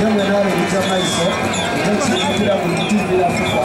yemwe n'abeereza maiso ekyekiikira mu kitiibira fufa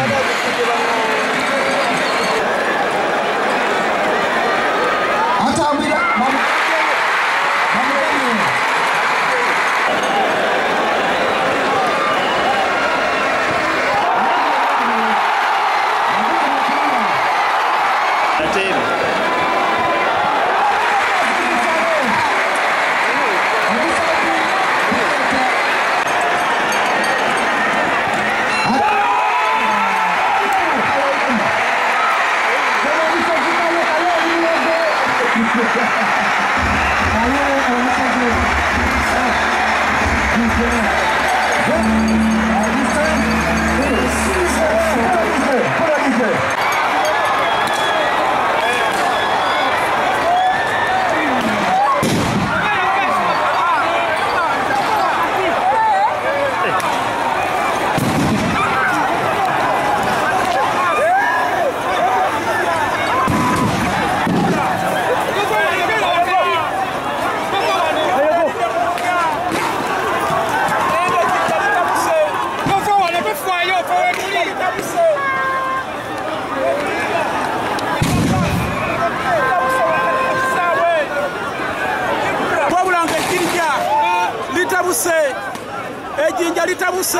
ejjinja litabuse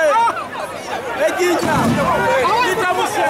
ejjinja litabuse